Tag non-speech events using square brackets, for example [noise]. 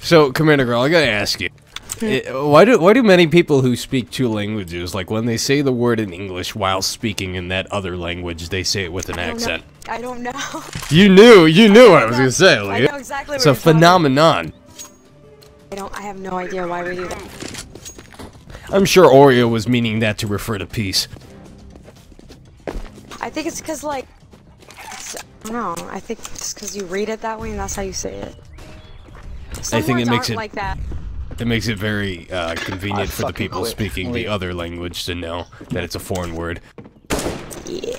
So, Commander Girl, I gotta ask you. it- why do why do many people who speak two languages, like when they say the word in English while speaking in that other language, they say it with an I don't know. accent? I don't know. [laughs] You knew, you knew what I was know- gonna say. I Leah. know exactly It's what a talking- phenomenon. I don't. I have no idea why we do that. I'm sure Oreo was meaning that to refer to peace. I think it's because like, it's, I don't know. I think it's because you read it that way and that's how you say it. Some I think it makes it- like that. It makes it very uh, convenient for the people quit. speaking the other language to know that it's a foreign word. Yeah.